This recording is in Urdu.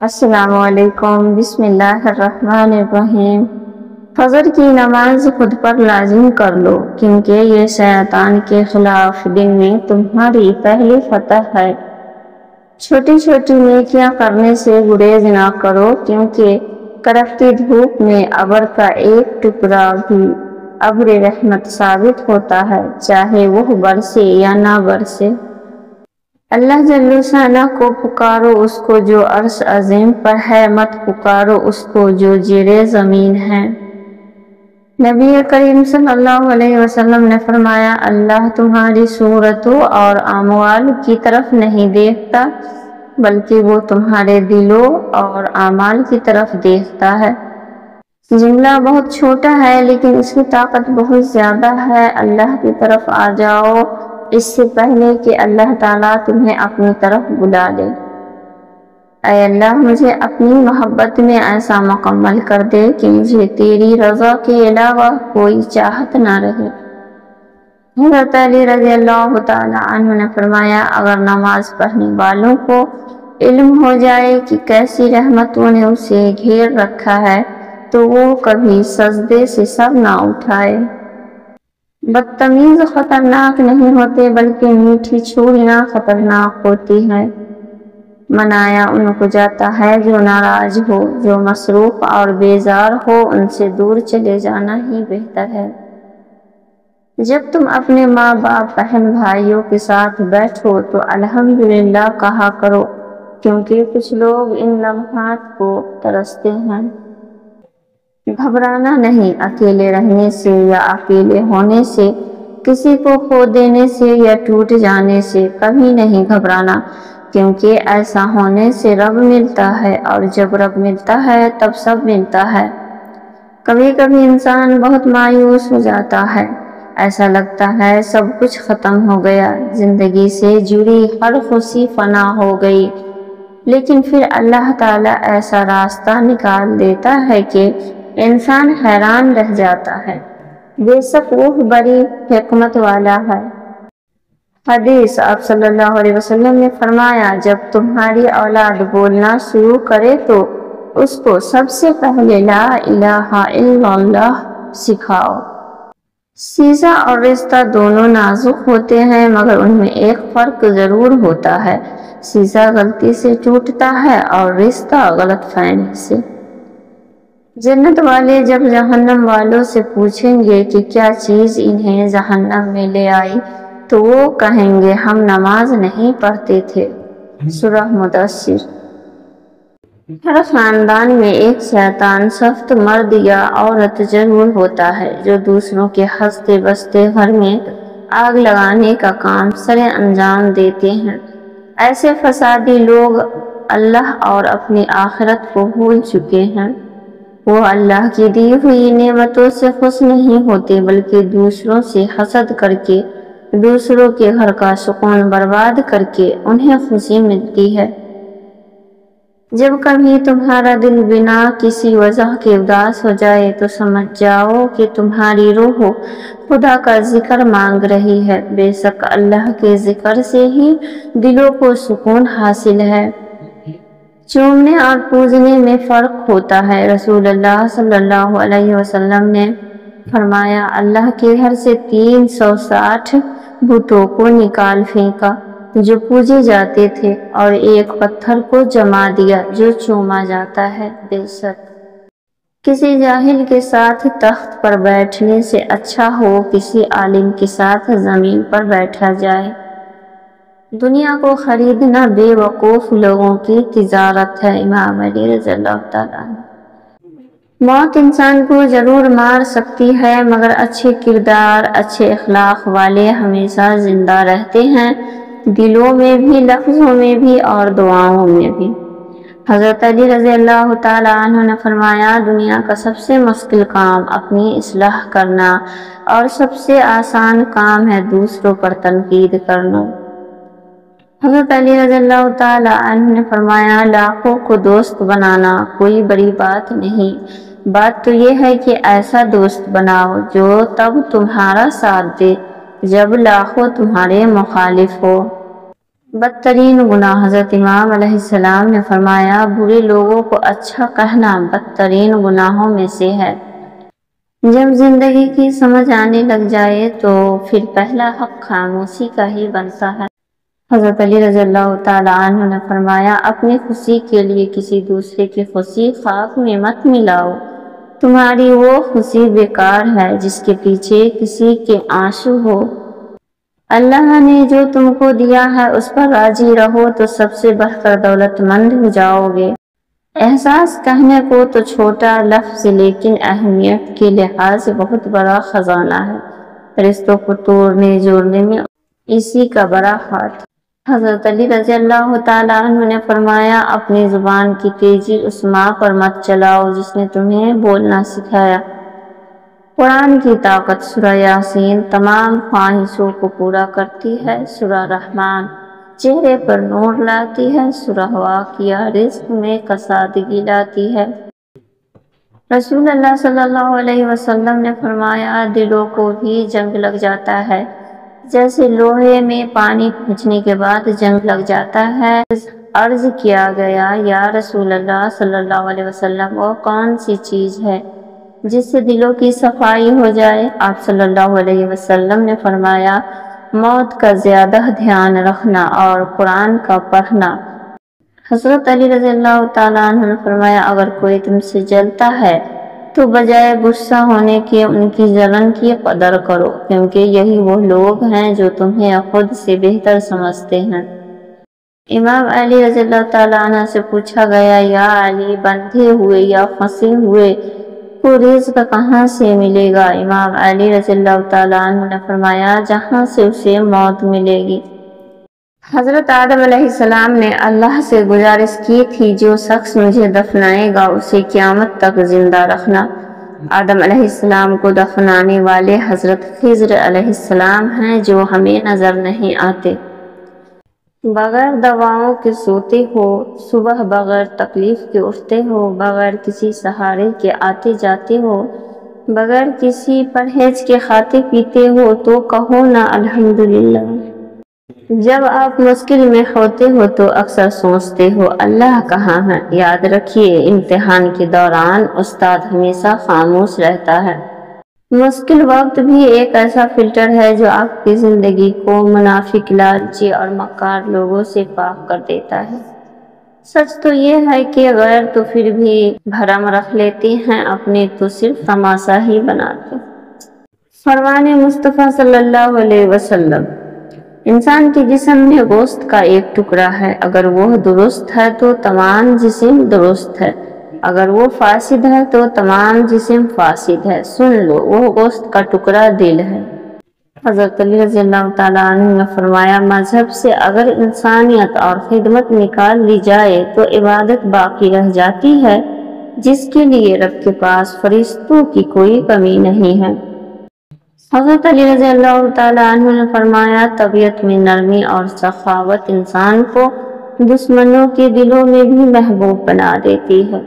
السلام علیکم، بسم اللہ الرحمن الرحیم۔ فجر کی نماز خود پر لازم کر لو، کیونکہ یہ شیطان کے خلاف دن میں تمہاری پہلی فتح ہے۔ چھوٹی چھوٹی نیکیاں کرنے سے گریز نہ کرو، کیونکہ کرفتی دھوپ میں ابر کا ایک ٹکڑا بھی ابر رحمت ثابت ہوتا ہے، چاہے وہ برسے یا نہ برسے۔ اللہ جل شانہ کو پکارو اس کو جو عرش عظیم پر ہے، مت پکارو اس کو جو جیرے زمین ہے۔ نبی کریم صلی اللہ علیہ وسلم نے فرمایا، اللہ تمہاری صورتوں اور اموال کی طرف نہیں دیکھتا، بلکہ وہ تمہارے دلوں اور اعمال کی طرف دیکھتا ہے۔ جملہ بہت چھوٹا ہے، لیکن اس کی طاقت بہت زیادہ ہے۔ اللہ کی طرف آ جاؤ۔ اس سے پہلے کہ اللہ تعالیٰ تمہیں اپنی طرف بلا لے اے اللہ، مجھے اپنی محبت میں ایسا مکمل کر دے کہ مجھے تیری رضا کے علاوہ کوئی چاہت نہ رہے۔ حضرت علی رضی اللہ تعالیٰ عنہ نے فرمایا، اگر نماز پڑھنے والوں کو علم ہو جائے کہ کیسی رحمتوں نے اسے گھیر رکھا ہے، تو وہ کبھی سجدے سے سب نہ اٹھائے۔ بدتمیز خطرناک نہیں ہوتے، بلکہ میٹھی چھوڑیاں خطرناک ہوتی ہیں منایا ان کو جاتا ہے جو ناراض ہو، جو مصروف اور بیزار ہو، ان سے دور چلے جانا ہی بہتر ہے۔ جب تم اپنے ماں باپ، بہن بھائیوں کے ساتھ بیٹھو تو الحمدللہ کہا کرو، کیونکہ کچھ لوگ ان لمحات کو ترستے ہیں۔ گھبرانا نہیں، اکیلے رہنے سے یا اکیلے ہونے سے، کسی کو کھو دینے سے یا ٹوٹ جانے سے کبھی نہیں گھبرانا، کیونکہ ایسا ہونے سے رب ملتا ہے اور جب رب ملتا ہے تب سب ملتا ہے۔ کبھی کبھی انسان بہت مایوس ہو جاتا ہے۔ ایسا لگتا ہے سب کچھ ختم ہو گیا، زندگی سے جڑی ہر خوشی فنا ہو گئی۔ لیکن پھر اللہ تعالیٰ ایسا راستہ نکال دیتا ہے کہ انسان حیران رہ جاتا ہے۔ بے شک وہ بڑی حکمت والا ہے۔ حدیث آپ صلی اللہ علیہ وسلم نے فرمایا، جب تمہاری اولاد بولنا شروع کرے تو اس کو سب سے پہلے لا الہ الا اللہ سکھاؤ۔ سیزا اور رشتہ دونوں نازک ہوتے ہیں، مگر ان میں ایک فرق ضرور ہوتا ہے۔ سیزا غلطی سے ٹوٹتا ہے اور رشتہ غلط فہمی سے۔ جنت والے جب جہنم والوں سے پوچھیں گے کہ کیا چیز انہیں جہنم میں لے آئی، تو وہ کہیں گے، ہم نماز نہیں پڑھتے تھے۔ سورہ مدثر۔ ہر خاندان میں ایک شیطان سخت مرد یا عورت ضرور ہوتا ہے، جو دوسروں کے ہنستے بستے گھر میں آگ لگانے کا کام سر انجام دیتے ہیں۔ ایسے فسادی لوگ اللہ اور اپنی آخرت کو بھول چکے ہیں۔ وہ اللہ کی دی ہوئی نعمتوں سے خوش نہیں ہوتے بلکہ دوسروں سے حسد کر کے، دوسروں کے گھر کا سکون برباد کر کے انہیں خوشی ملتی ہے۔ جب کبھی تمہارا دل بنا کسی وجہ کے اداس ہو جائے تو سمجھ جاؤ کہ تمہاری روح خدا کا ذکر مانگ رہی ہے۔ بے شک اللہ کے ذکر سے ہی دلوں کو سکون حاصل ہے۔ چومنے اور پوجنے میں فرق ہوتا ہے۔ رسول اللہ صلی اللہ علیہ وسلم نے فرمایا، اللہ کے گھر سے تین سو ساٹھ بتوں کو نکال پھینکا، جو پوجے جاتے تھے، اور ایک پتھر کو جما دیا جو چوما جاتا ہے۔ بے شک۔ کسی جاہل کے ساتھ تخت پر بیٹھنے سے اچھا ہو، کسی عالم کے ساتھ زمین پر بیٹھا جائے۔ دنیا کو خریدنا بے وقوف لوگوں کی تجارت ہے، امام علی رضی اللہ تعالیٰ موت انسان کو ضرور مار سکتی ہے، مگر اچھے کردار، اچھے اخلاق والے ہمیشہ زندہ رہتے ہیں۔ دلوں میں بھی، لفظوں میں بھی اور دعاؤں میں بھی۔ حضرت علی رضی اللہ تعالیٰ عنہ نے فرمایا، دنیا کا سب سے مشکل کام اپنی اصلاح کرنا اور سب سے آسان کام ہے دوسروں پر تنقید کرنا۔ حضرت علی رضی اللہ تعالیٰ عنہ نے فرمایا، لاکھوں کو دوست بنانا کوئی بڑی بات نہیں۔ بات تو یہ ہے کہ ایسا دوست بناؤ جو تب تمہارا ساتھ دے، جب لاکھوں تمہارے مخالف ہو۔ بدترین گناہ، حضرت امام علیہ السلام نے فرمایا، برے لوگوں کو اچھا کہنا بدترین گناہوں میں سے ہے۔ جب زندگی کی سمجھ آنے لگ جائے تو پھر پہلا حق خاموشی کا ہی بنتا ہے۔ حضرت علی رضی اللہ تعالیٰ عنہ نے فرمایا، اپنی خوشی کے لیے کسی دوسرے کی خوشی خاک میں مت ملاؤ۔ تمہاری وہ خوشی بیکار ہے جس کے پیچھے کسی کے آنسو ہو۔ اللہ نے جو تم کو دیا ہے اس پر راضی رہو تو سب سے بڑھ کر دولت مند ہو جاؤ گے۔ احساس کہنے کو تو چھوٹا لفظ، لیکن اہمیت کے لحاظ سے بہت بڑا خزانہ ہے۔ رشتوں کو توڑنے جوڑنے میں اسی کا بڑا ہاتھ۔ حضرت علی رضی اللہ تعالیٰ عنہ نے فرمایا، اپنی زبان کی تیزی اس ماں پر مت چلاؤ جس نے تمہیں بولنا سکھایا۔ قرآن کی طاقت سورہ یاسین تمام خواہشوں کو پورا کرتی ہے، سورہ رحمان۔ چہرے پر نور لاتی ہے، سورہ واقعہ رزق میں کسادگی لاتی ہے۔ رسول اللہ صلی اللہ علیہ وسلم نے فرمایا، دلوں کو بھی جنگ لگ جاتا ہے۔ جیسے لوہے میں پانی پہنچنے کے بعد جنگ لگ جاتا ہے۔ عرض کیا گیا، یا رسول اللہ صلی اللہ علیہ وسلم، وہ کون سی چیز ہے جس سے دلوں کی صفائی ہو جائے؟ آپ صلی اللہ علیہ وسلم نے فرمایا، موت کا زیادہ دھیان رکھنا اور قرآن کا پڑھنا۔ حضرت علی رضی اللہ تعالیٰ عنہ نے فرمایا، اگر کوئی تم سے جلتا ہے تو بجائے غصہ ہونے کے ان کی جلن کی قدر کرو، کیونکہ یہی وہ لوگ ہیں جو تمہیں خود سے بہتر سمجھتے ہیں۔ امام علی رضی اللہ تعالیٰ عنہ سے پوچھا گیا، یا علی، بندھے ہوئے یا پھنسے ہوئے کو رزق کہاں سے ملے گا؟ امام علی رضی اللہ تعالیٰ عنہ نے فرمایا، جہاں سے اسے موت ملے گی۔ حضرت آدم علیہ السلام نے اللہ سے گزارش کی تھی، جو شخص مجھے دفنائے گا، اسے قیامت تک زندہ رکھنا۔ آدم علیہ السلام کو دفنانے والے حضرت خضر علیہ السلام ہیں، جو ہمیں نظر نہیں آتے۔ بغیر دواؤں کے سوتے ہو، صبح بغیر تکلیف کے اٹھتے ہو، بغیر کسی سہارے کے آتے جاتے ہو، بغیر کسی پرہیز کے کھاتے پیتے ہو، تو کہو نا الحمدللہ۔ جب آپ مشکل میں ہوتے ہو تو اکثر سوچتے ہو، اللہ کہاں ہے؟ یاد رکھیے، امتحان کے دوران استاد ہمیشہ خاموش رہتا ہے۔ مشکل وقت بھی ایک ایسا فلٹر ہے جو آپ کی زندگی کو منافق، لالچی اور مکار لوگوں سے پاک کر دیتا ہے۔ سچ تو یہ ہے کہ غیر تو پھر بھی بھرم رکھ لیتے ہیں، اپنے تو صرف تماشا ہی بناتے فرمان مصطفیٰ صلی اللہ علیہ وسلم انسان کے جسم میں گوشت کا ایک ٹکڑا ہے۔ اگر وہ درست ہے تو تمام جسم درست ہے۔ اگر وہ فاسد ہے تو تمام جسم فاسد ہے۔ سن لو، وہ گوشت کا ٹکڑا دل ہے۔ حضرت علی رضی اللہ تعالیٰ عنہ نے فرمایا، مذہب سے اگر انسانیت اور خدمت نکال لی جائے تو عبادت باقی رہ جاتی ہے، جس کے لیے رب کے پاس فرشتوں کی کوئی کمی نہیں ہے۔ حضرت علی رضی اللہ تعالیٰ عنہ نے فرمایا، طبیعت میں نرمی اور سخاوت انسان کو دشمنوں کے دلوں میں بھی محبوب بنا دیتی ہے۔